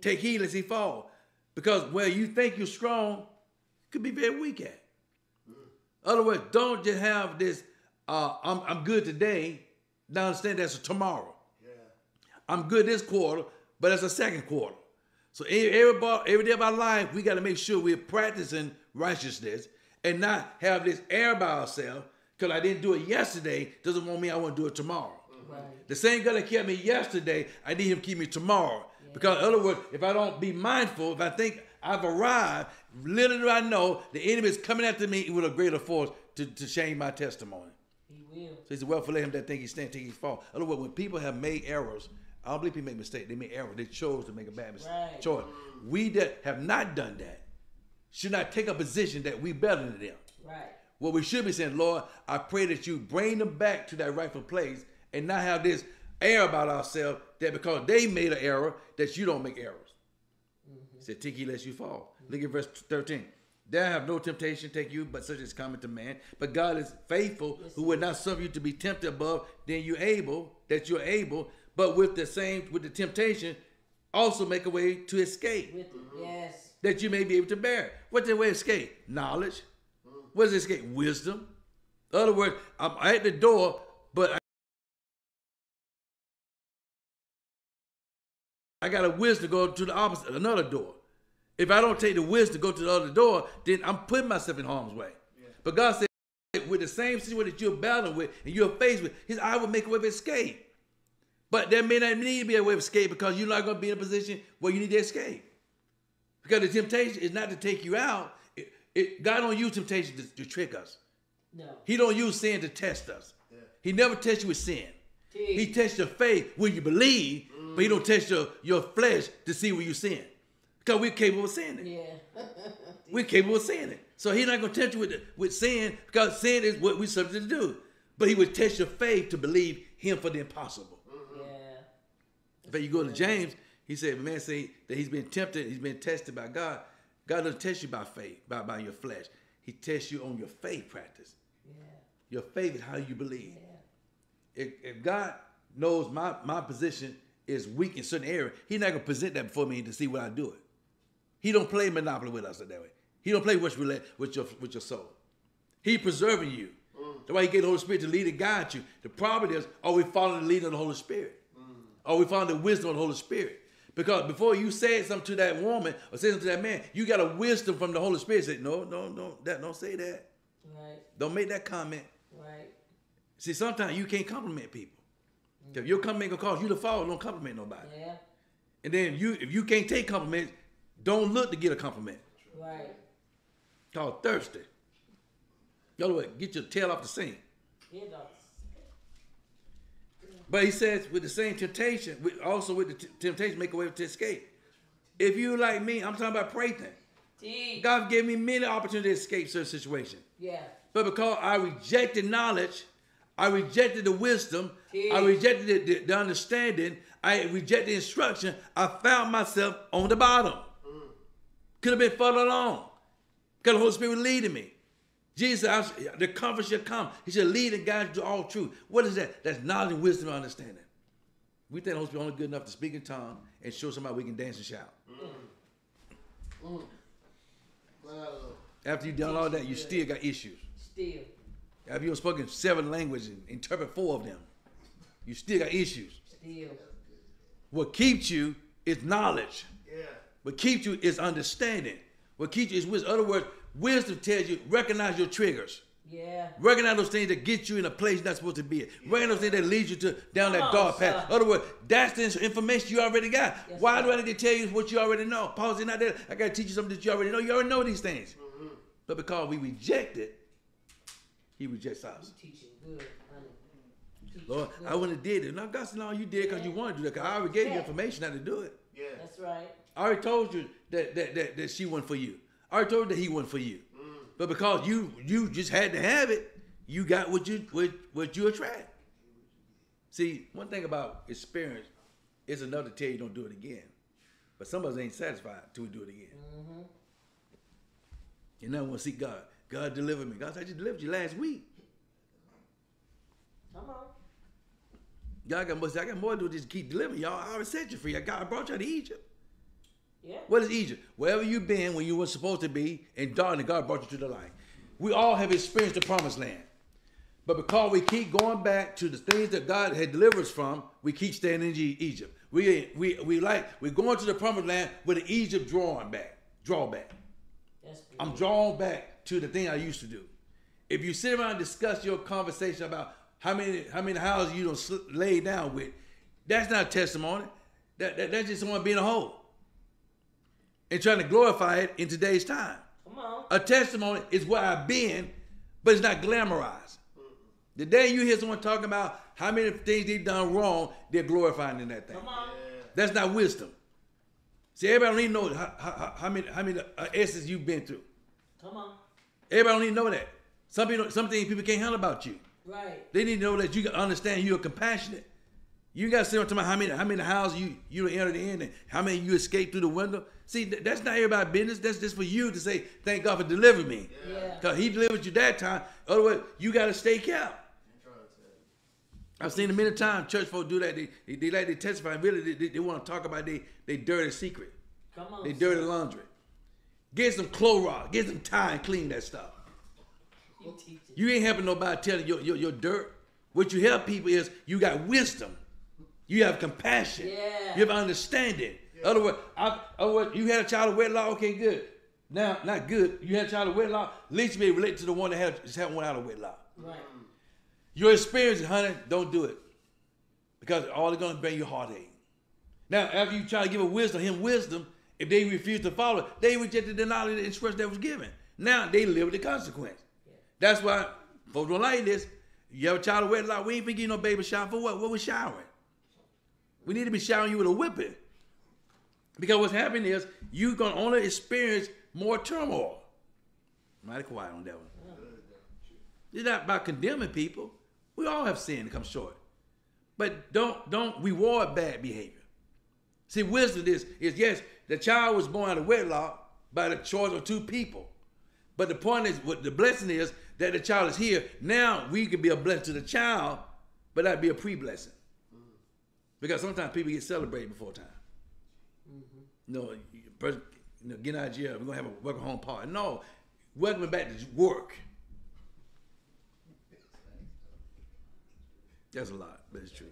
take heed lest he fall. Because where you think you're strong, could be very weak at. In other words, don't just have this, uh, I'm, I'm good today. Now understand that's a tomorrow. I'm good this quarter, but it's a second quarter. So every, every, day of our life, we got to make sure we're practicing righteousness and not have this air by ourselves because I didn't do it yesterday doesn't want me I want to do it tomorrow. Right. The same God that kept me yesterday, I need him to keep me tomorrow. Because in other words, if I don't be mindful, if I think I've arrived. Little do I know the enemy is coming after me with a greater force to, to change my testimony. He will. So he said, well, for let him that think he stand, think he fall. In other words, when people have made errors, I don't believe people make mistakes. They made errors. They chose to make a bad mistake. Right. Choice. We that have not done that should not take a position that we better than them. Right. What we should be saying, Lord, I pray that you bring them back to that rightful place and not have this air about ourselves that because they made an error, that you don't make errors. He said, Tiki lest you fall. Look at verse 13. There have no temptation take you, but such as coming to man. But God is faithful, who would not suffer you to be tempted above than you able, that you're able, but with the same, with the temptation, also make a way to escape With it. Mm-hmm. Yes. that you may be able to bear it. What's the way to escape? Knowledge. Mm. What does escape? Wisdom. In other words, I'm at the door, but I, I got a wisdom to go to the opposite, another door. If I don't take the wisdom to go to the other door, then I'm putting myself in harm's way. But God said, with the same situation that you're battling with and you're faced with, His I will make a way of escape. But there may not need to be a way of escape because you're not going to be in a position where you need to escape. Because the temptation is not to take you out. It, it, God don't use temptation to, to trick us. No. He don't use sin to test us. Yeah. He never tests you with sin. T. He tests your faith when you believe, but he don't mm. test your, your flesh to see where you sin. Because we're capable of sinning. Yeah. We're capable of sinning. So he's not going to tempt you with, with sin because sin is what we're subject to do. But he would test your faith to believe him for the impossible. Mm-hmm. yeah. In fact, you go to James, he said, man say that he's been tempted, he's been tested by God. God doesn't test you by faith, by, by your flesh. He tests you on your faith practice. Yeah. Your faith is how you believe. Yeah. If, if God knows my, my position is weak in certain area, he's not gonna present that before me to see what I do it. He don't play monopoly with us that way. He don't play with roulette with your with your soul. He preserving you. Mm. That's why he gave the Holy Spirit to lead and guide you. The problem is, are we following the leading of the Holy Spirit? Mm. Are we following the wisdom of the Holy Spirit? Because before you said something to that woman or say something to that man, you got a wisdom from the Holy Spirit. Say, no, no, no, that don't say that. Right. Don't make that comment. Right. See, sometimes you can't compliment people. Mm. If your compliment gonna cause you to fall, don't compliment nobody. Yeah. And then you, if you can't take compliments, don't look to get a compliment. Right. Called thirsty. In other words, get your tail off the scene. But he says, with the same temptation, with, also with the t- temptation, make a way to escape. If you like me, I'm talking about praying. God gave me many opportunities to escape certain situations. Yeah. But because I rejected knowledge, I rejected the wisdom, I rejected the, the, the understanding, I rejected the instruction, I found myself on the bottom. Could have been further along. Because the Holy Spirit was leading me. Jesus, said, I- the comfort shall come. He shall lead and guide you to all truth. What is that? That's knowledge and wisdom and understanding. We think the Holy Spirit only good enough to speak in tongue and show somebody we can dance and shout. After you've done all that, you still got issues. Still. After you've spoken seven languages and interpret four of them, you still got issues. Still. What keeps you is knowledge. Yeah. What keeps you is understanding. What keeps you is wisdom. In other words, wisdom tells you recognize your triggers. Yeah. Recognize those things that get you in a place you're not supposed to be. in. Recognize those things that lead you to down that dark path. In other words, that's the information you already got. Yes, Why sir. do I need to tell you what you already know? Paul said, not there. I got to teach you something that you already know. You already know these things. Mm-hmm. But because we reject it, he rejects us. Teaching good, Lord, good. I wouldn't have did it. No, God said, no, you did because you wanted to do that. 'cause I already gave you information how to do it. Yeah. That's right. I already told you that that, that, that she wasn't for you. I already told you that he wasn't for you. But because you you just had to have it, you got what you what, what you attract. See, one thing about experience is enough to tell you don't do it again. But some of us ain't satisfied till we do it again. Mm-hmm. You never want to see God. God delivered me. God said, I just delivered you last week. Come on. God got more. I got more to do. Just keep delivering y'all. I already set you free. I got I brought you out of Egypt. Yeah. What is Egypt? Wherever you been when you were supposed to be in darkness, God brought you to the light. We all have experienced the promised land. But because we keep going back to the things that God had delivered us from, we keep staying in Egypt. We we we like we're going to the promised land with the Egypt drawing back, drawback. I'm drawn back to the thing I used to do. If you sit around and discuss your conversation about how many how many houses you don't lay down with, that's not testimony. That, that that's just someone being a hoe. and trying to glorify it in today's time. Come on. A testimony is where I've been, but it's not glamorized. The day you hear someone talking about how many things they've done wrong, they're glorifying in that thing. Come on. That's not wisdom. See, everybody don't even know how, how, how many how many uh, S's you've been through. Come on. Everybody don't even know that. Some people, some things people can't handle about you. Right. They need to know that you can understand you're compassionate. You got to sit on talking about how many how many houses you you entered in and how many you escaped through the window. See, th- that's not everybody's business. That's just for you to say, thank God for delivering me. Yeah. Because he delivered you that time. Otherwise, you got to stay out. I'm trying to tell you. I've seen it many times. Church folks do that. They, they, they like to testify. Really, they, they, they want to talk about they, they dirty secret. Come on. They dirty laundry. Get some Clorox. Get some time and clean that stuff. You teach it. You ain't helping nobody telling your, your, your dirt. What you help people is you got wisdom. You have compassion. Yeah. You have understanding. Other words, I, other words, you had a child of wedlock. Okay, good. Now, not good. You had a child of wedlock. At least you be related to the one that had, just had one out of wedlock. Right. Your experience, honey, don't do it. Because all it's going to bring you heartache. Now, after you try to give a wisdom, him wisdom, if they refuse to follow, it, they rejected the knowledge and instruction that was given. Now they live with the consequence. That's why folks don't like this. You have a child of wedlock, we ain't give you no baby shower for what? What we showering? We need to be showering you with a whipping. Because what's happening is you're gonna only experience more turmoil. Mighty quiet on that one. It's not about condemning people. We all have sinned and come short. But don't don't reward bad behavior. See, wisdom is is yes, the child was born out of wedlock by the choice of two people. But the point is, what the blessing is that the child is here. Now we can be a blessing to the child, but that'd be a pre-blessing. Because sometimes people get celebrated before time. Mm-hmm. No, you, person, you know, get out of jail. We're gonna have a welcome home party. No, welcome back to work. That's a lot, but it's true.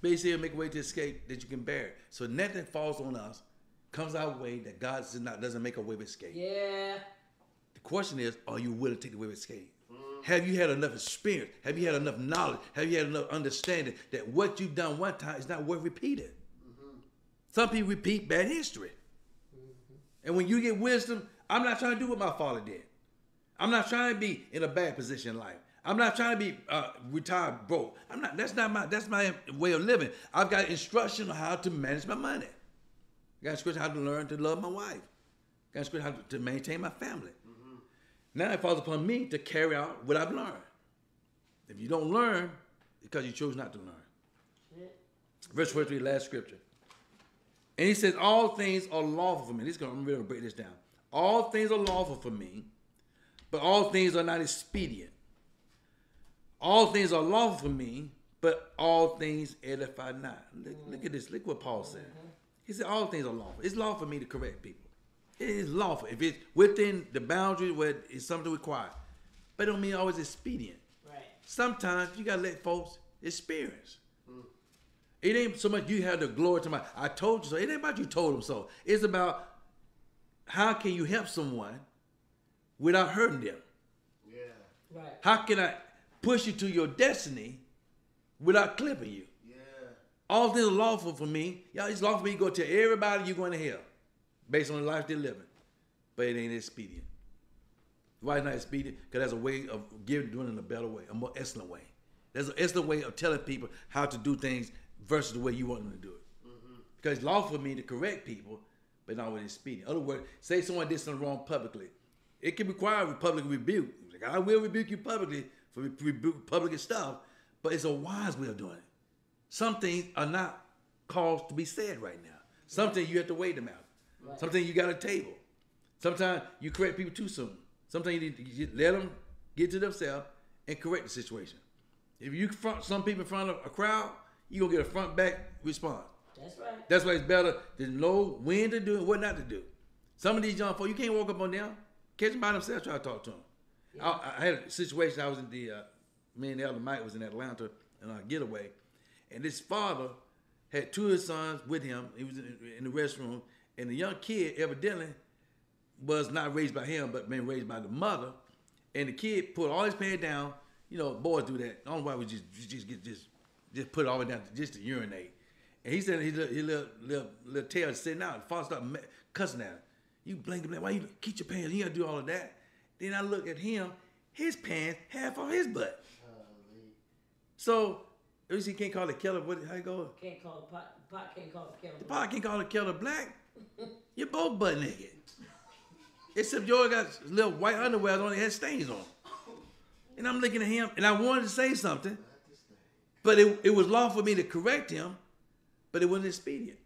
Basically, make a way to escape that you can bear. So nothing falls on us, comes our way that God does not doesn't make a way of escape. Yeah. Question is, are you willing to take the escape? Have you had enough experience? Have you had enough knowledge? Have you had enough understanding that what you've done one time is not worth repeating? Some people repeat bad history. And when you get wisdom, I'm not trying to do what my father did. I'm not trying to be in a bad position in life. I'm not trying to be uh, retired broke. I'm not. That's not my. That's my way of living. I've got instruction on how to manage my money. I got instruction how to learn to love my wife. Got instruction how to maintain my family. Now it falls upon me to carry out what I've learned. If you don't learn, because you chose not to learn. Verse 23, last scripture. And he says, All things are lawful for me. This is going to break this down. All things are lawful for me, but all things are not expedient. All things are lawful for me, but all things edify not. Look, look at this. Look what Paul said. He said, All things are lawful. It's lawful for me to correct people. It is lawful. If it's within the boundary where it's something required. But it don't mean always expedient. Right. Sometimes you gotta let folks experience. Hmm. It ain't so much you have the glory to my I told you so. It ain't about you told them so. It's about how can you help someone without hurting them? Yeah. Right. How can I push you to your destiny without clipping you? Yeah. All things are lawful for me. Y'all, it's lawful for me to go tell everybody you're going to hell based on the life they're living. But it ain't expedient. Why it's not expedient? Because there's a way of giving, doing it in a better way, a more excellent way. There's an excellent way of telling people how to do things versus the way you want them to do it. Mm-hmm. Because it's lawful for me to correct people, but not with expedient. In other words, say someone did something wrong publicly. It can require a public rebuke. Like, I will rebuke you publicly for re- rebuke public stuff, but it's a wise way of doing it. Some things are not caused to be said right now. Some things you have to wait them out. Right. Some things you got a table. Sometimes you correct people too soon. Sometimes you need to you let them get to themselves and correct the situation. If you confront some people in front of a crowd, you're gonna get a front back response. That's right. That's why it's better to know when to do and what not to do. Some of these young folks, you can't walk up on them, catch them by themselves, try to talk to them. I, I had a situation. I was in the uh, me and Elder Mike was in Atlanta on our getaway, and this father had two of his sons with him. He was in, in the restroom, and the young kid evidently was not raised by him, but been raised by the mother. And the kid put all his pants down. You know, boys do that. I don't know why we just just get just just put it all the way down to, just to urinate. And he said his little, his little, little, little tail sitting out. The father started cussing at him. You blank, blank. Why you keep your pants? You gotta do all of that. Then I look at him. His pants half on his butt. So at least he can't call it killer. What? How you go? Can't call it pot. Pot can't call it kettle. Pa can't call it killer black. You're both butt naked. Except yours got little white underwear on. It had stains on. And I'm looking at him, and I wanted to say something, but it, it was law for me to correct him, but it wasn't expedient.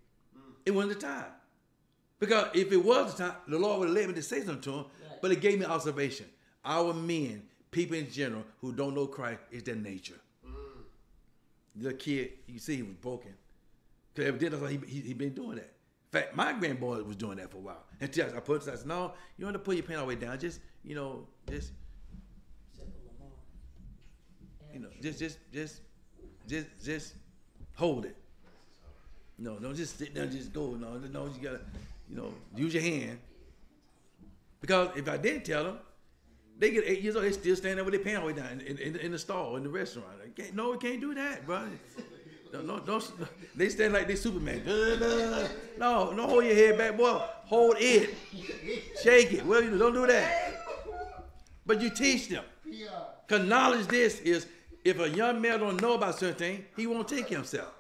It wasn't the time. Because if it was the time, the Lord would have let me to say something to him, but it gave me observation. Our men, people in general who don't know Christ, is their nature. Mm. The kid, you see, he was broken. Because evidently, he, he, he been doing that. Fact, my grandboy was doing that for a while. Until I put, I said, no, you don't have to pull your pants all the way down. Just, you know, just, you know, just, just, just, just, just hold it. No, don't just sit down, just go. No, no, you gotta, you know, use your hand. Because if I didn't tell them, they get eight years old, they still standing there with their pants all the way down in, in, in the stall, in the restaurant. Can't, no, we can't do that, bro. No, no, don't, they stand like they Superman. No, no, hold your head back, boy. Hold it. Shake it. Well, you do, don't do that. But you teach them. Because knowledge this is if a young man don't know about certain things, he won't take himself.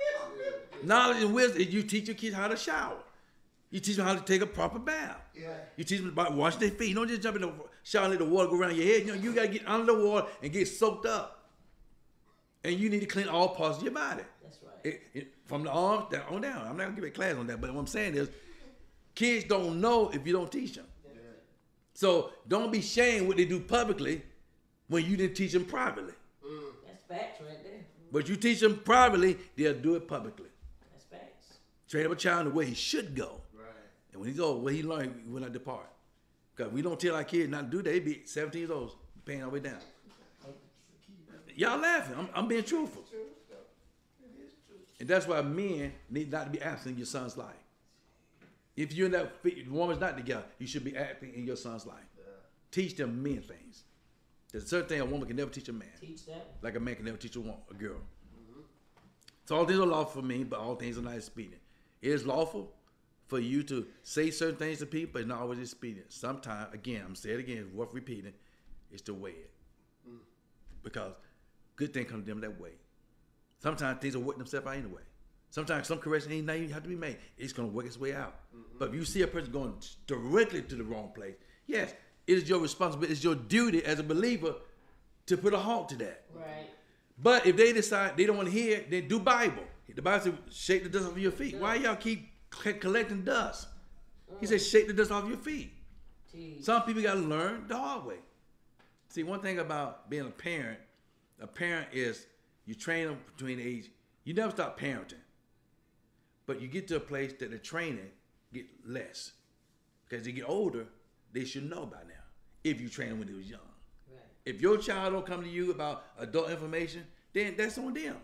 Knowledge and wisdom, you teach your kids how to shower. You teach them how to take a proper bath. You teach them about washing their feet. You don't just jump in the shower and let the water go around your head. You know, you gotta get under the water and get soaked up. And you need to clean all parts of your body. That's right. It, it, from the arms down on down. I'm not gonna give a class on that, but what I'm saying is, kids don't know if you don't teach them. So don't be shamed what they do publicly when you didn't teach them privately. Mm. That's facts right there. But you teach them privately, they'll do it publicly. That's facts. Train up a child in the way he should go. Right. And when he's old, what he learn when I depart. Because we don't tell our kids not to do that. They be 17 years old, paying all the way down. Y'all laughing. I'm, I'm being truthful. And that's why men need not to be absent in your son's life. If you and that the woman's not together, you should be acting in your son's life. Teach them men things. There's a certain thing a woman can never teach a man. Teach that. like a man can never teach a, woman, a girl. So all things are lawful for me, but all things are not expedient. It is lawful for you to say certain things to people, but not always expedient. Sometimes, again, I'm saying it again, it's worth repeating, is to weigh it. Mm. Because good things come to them that way. Sometimes things will work themselves out anyway. Sometimes some correction ain't not even have to be made. It's gonna work its way out. Mm-hmm. But if you see a person going directly to the wrong place, yes, it is your responsibility, it's your duty as a believer to put a halt to that. Right. But if they decide they don't want to hear it, then do Bible. The Bible says, shake the dust off your feet. Why y'all keep collecting dust? He said, shake the dust off your feet. Teach. Some people got to learn the hard way. See, one thing about being a parent, a parent is you train them between the age, you never stop parenting. But you get to a place that the training get less. Because they get older, they should know by now. If you train them when they was young. Right. If your child don't come to you about adult information, then that's on them.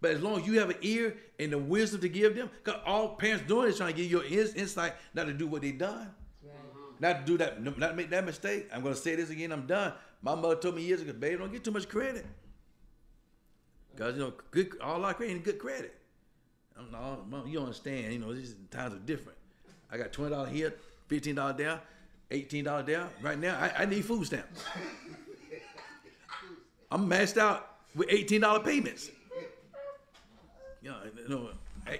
But as long as you have an ear and the wisdom to give them, because all parents doing is trying to give you ins- insight not to do what they done, Right. not to do that, not to make that mistake. I'm gonna say this again. I'm done. My mother told me years ago, baby, don't get too much credit, because you know, good all our credit ain't good credit. I'm, no, oh, Mom, you don't understand. You know, these times are different. I got twenty dollars here, fifteen dollars there, eighteen dollars there. Right now, I, I need food stamps. I'm maxed out with eighteen dollar payments. You know, you know,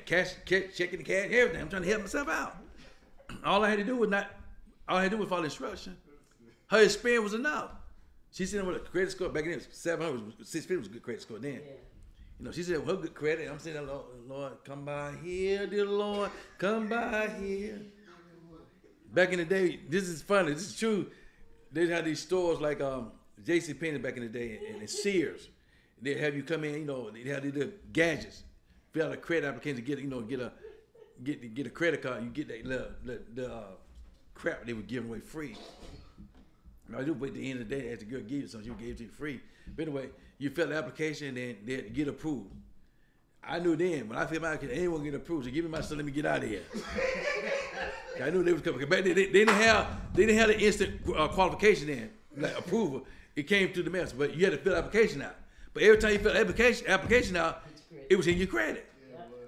cash, cash, checking the cash, everything. I'm trying to help myself out. All I had to do was not. All I had to do was follow instruction. Her experience was enough. She said with a credit score back then, seven hundred, six fifty was a good credit score then. Yeah. You know, she said her good credit. I'm saying, Lord, Lord, come by here, dear Lord, come by here. Back in the day, this is funny. This is true. They had these stores like um, J.C. Penney back in the day and, and Sears. They have you come in. You know, they had little gadgets. Fill out a credit application to get you know get a get get a credit card. You get that the, the uh, crap they were giving away free. I do, but at the end of the day, as the girl gave you something, she gave it to you free. But anyway, you fill the application and then get approved. I knew then when I filled my application, anyone get approved. So give me my son, let me get out of here. I knew they was coming. Back then, they, they didn't have they didn't have the instant uh, qualification then, like approval. It came through the mail, but you had to fill the application out. But every time you fill the application application out, it was in your credit.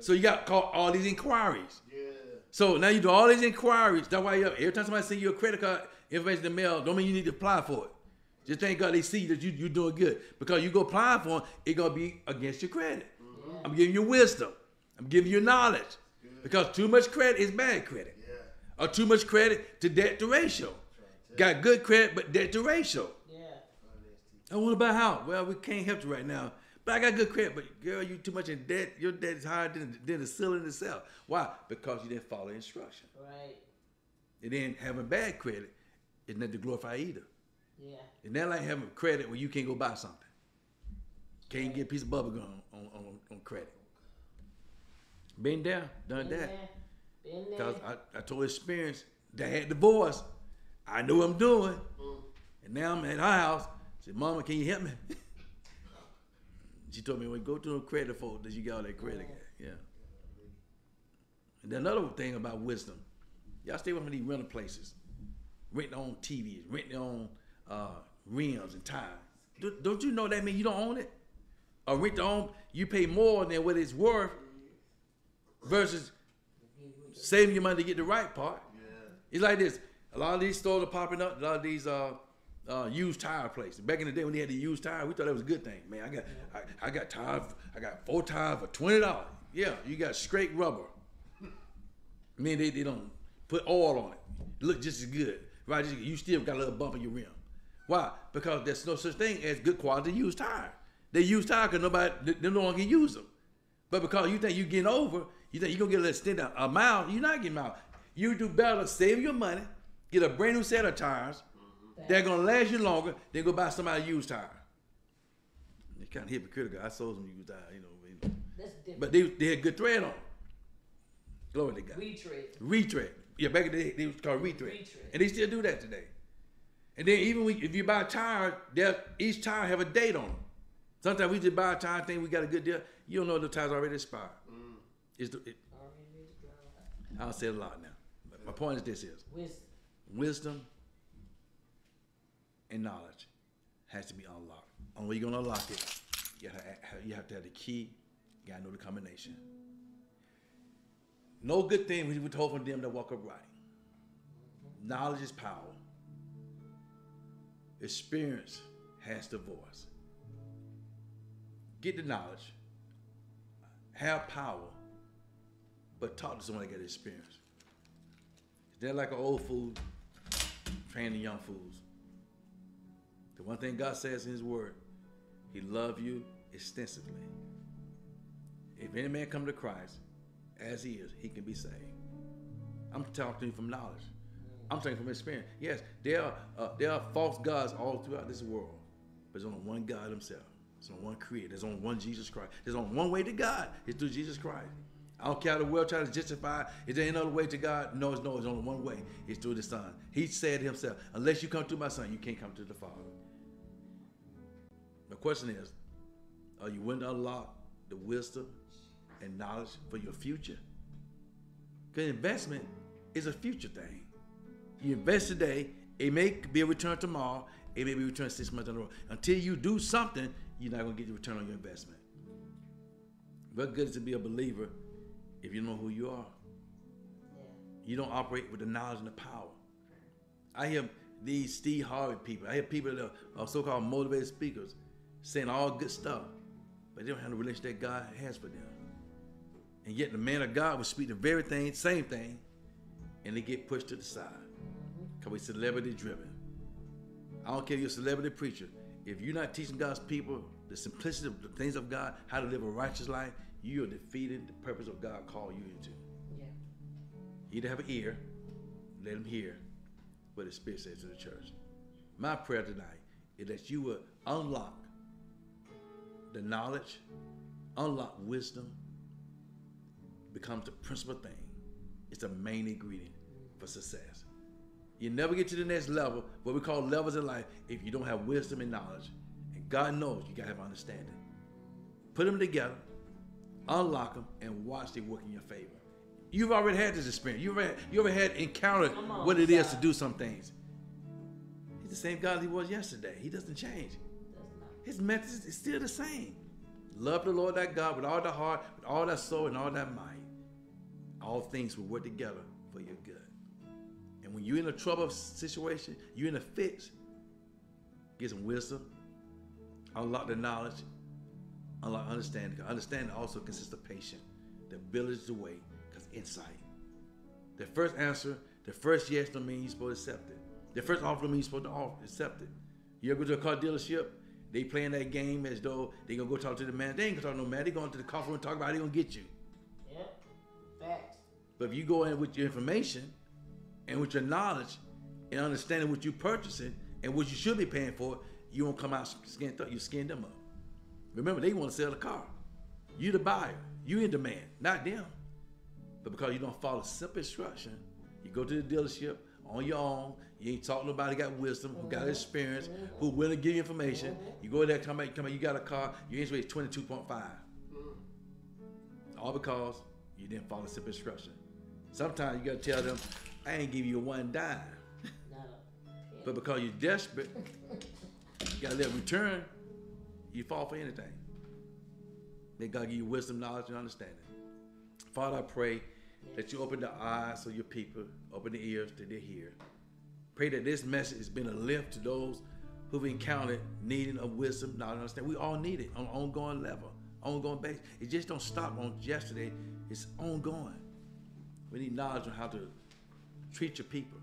So you got call all these inquiries. Yeah. So now you do all these inquiries. That's why you every time somebody send you a credit card information in the mail, don't mean you need to apply for it. Just thank God they see that you you doing good because you go apply for it, it gonna be against your credit. I'm giving you wisdom. I'm giving you knowledge because too much credit is bad credit, Yeah. or too much credit to debt to ratio. Got good credit but debt to ratio. Yeah. I want to buy a house. Well, we can't help you right now. But I got good credit. But girl, you too much in debt. Your debt is higher than, than the ceiling itself. Why? Because you didn't follow instruction. Right. And then having bad credit is not to glorify either. Yeah. And that like having credit where you can't go buy something. Can't get a piece of bubble gum on, on, on credit. Been there, done Been that. there. Been there. Because I, I told experience that had divorced. I knew what I'm doing. Mm. And now I'm at her house. I said, Mama, can you help me? she told me, well, go to the credit folks that you got all that credit. at." Yeah. And then another thing about wisdom, y'all stay with me these rental places. Renting on TVs, renting on uh, rims and tires. Do, don't you know that mean you don't own it? Or rent on, you pay more than what it's worth versus saving your money to get the right part. Yeah. It's like this. A lot of these stores are popping up. A lot of these uh, uh, used tire places. Back in the day when they had the used tire, we thought that was a good thing. Man, I got I, I got tires. I got four tires for twenty dollars. Yeah, you got straight rubber. Man, they, they don't put oil on it. it look just as good, right? You still got a little bump in your rim. Why? Because there's no such thing as good quality used tire. They use tire because nobody, no one can use them. But because you think you're getting over, you think you're gonna get a little stint a, mile, you're not getting out. You do better save your money, get a brand new set of tires. They're gonna last you longer than go buy somebody used tire. It's kind of hypocritical. I sold some used tire, you know, you know. That's different. but they, they had good thread on. Glory to God. Retread. Retread. Yeah, back in the day, they was called retread. Retread. And they still do that today. And then even when, if you buy tires, there each tire have a date on them. Sometimes we just buy a tire, think we got a good deal. You don't know the tire's already expired. Mm. It's the, it, Already ready to go. I'll say it a lot now. But my point is this is Wisdom. wisdom and knowledge has to be unlocked. Only way you're gonna unlock it, you have, to have, you have to have the key. You gotta know the combination. No good thing we withhold from them that walk upright. Knowledge is power. Experience has the voice. Get the knowledge. Have power. But talk to someone that got experience. They're like an old fool training young fools. The one thing God says in His Word, He love you extensively. If any man come to Christ, as he is, he can be saved. I'm talking to you from knowledge. I'm saying from experience. Yes, there are uh, there are false gods all throughout this world, but there's only one God Himself. There's only one Creator. There's only one Jesus Christ. There's only one way to God. It's through Jesus Christ. I don't care how the world tries to justify. Is there any other way to God? No, it's no. It's only one way. It's through the Son. He said Himself, "Unless you come to my Son, you can't come to the Father." The question is, are you willing to unlock the wisdom and knowledge for your future? Because investment is a future thing. You invest today, it may be a return tomorrow, it may be a return six months down the road. Until you do something, you're not going to get the return on your investment. What good is to be a believer if you don't know who you are? Yeah. You don't operate with the knowledge and the power. I hear these Steve Harvey people, I hear people that are so called motivated speakers saying all good stuff, but they don't have the relationship that God has for them. And yet the man of God will speak the very thing, same thing, and they get pushed to the side. Because we're celebrity driven. I don't care if you're a celebrity preacher. If you're not teaching God's people the simplicity of the things of God, how to live a righteous life, you are defeating the purpose of God called you into. Yeah. You to have an ear, let him hear what the Spirit says to the church. My prayer tonight is that you will unlock the knowledge, unlock wisdom, becomes the principal thing. It's the main ingredient for success. You never get to the next level, what we call levels in life, if you don't have wisdom and knowledge. And God knows you gotta have understanding. Put them together, unlock them, and watch them work in your favor. You've already had this experience. You've already, you ever had encountered on, what it is to do some things. He's the same God he was yesterday. He doesn't change. His message is still the same. Love the Lord thy God with all thy heart, with all thy soul, and all thy might. All things will work together for your good. And when you're in a trouble situation, you're in a fix, get some wisdom, unlock the knowledge, unlock understanding. Understanding also consists of patience, the ability to wait, because insight. The first answer, the first yes don't mean you're supposed to accept it. The first offer don't mean you're supposed to offer, accept it. You ever go to a car dealership? They playing that game as though they gonna go talk to the man. They ain't gonna talk to no man. They going to the coffee room and talk about how they gonna get you. Yep. Facts. But if you go in with your information and with your knowledge and understanding what you're purchasing and what you should be paying for, you won't come out skinned up. You skin them up. Remember, they want to sell the car. You the buyer. You in demand, not them. But because you don't follow simple instruction, you go to the dealership on your own. You ain't talking to nobody got wisdom, who got mm-hmm. experience, who willing to give you information. Mm-hmm. You go there, come back, come back, you got a car, your interest rate is 22.5. Mm. All because you didn't follow simple instruction. Sometimes you gotta tell them, I ain't give you one dime. Not a. But because you're desperate, you gotta let return, you fall for anything. May God give you wisdom, knowledge, and understanding. Father, I pray that you open the eyes of your people, open the ears that they hear. Pray that this message has been a lift to those who've encountered needing of wisdom, knowledge, and understanding. We all need it on an ongoing level, ongoing basis. It just don't stop on yesterday. It's ongoing. We need knowledge on how to treat your people.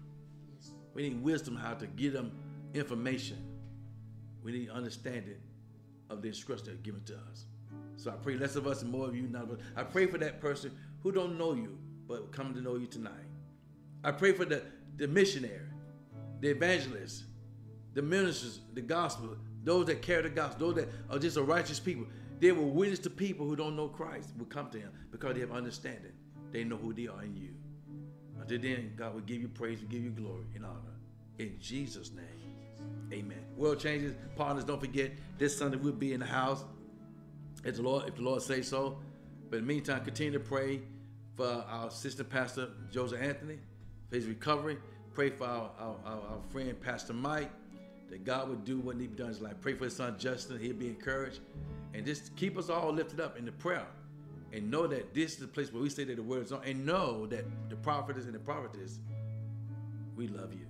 We need wisdom how to give them information. We need understanding of the are given to us. So I pray less of us and more of you. Not of us. I pray for that person who don't know you but come to know you tonight. I pray for the, the missionary, the evangelist, the ministers, the gospel, those that carry the gospel, those that are just a righteous people. They will witness to people who don't know Christ will come to him because they have understanding. They know who they are in you. Until then, God will give you praise, will give you glory and honor. In Jesus' name, amen. World changes. Partners, don't forget, this Sunday we'll be in the house. If the Lord, if the Lord say so. But in the meantime, continue to pray for our assistant pastor, Joseph Anthony, for his recovery. Pray for our, our, our, our friend, Pastor Mike, that God would do what needs to be done in his life. Pray for his son, Justin. He'll be encouraged. And just keep us all lifted up in the prayer. And know that this is the place where we say that the word is on. And know that the prophetess and the prophetess, we love you.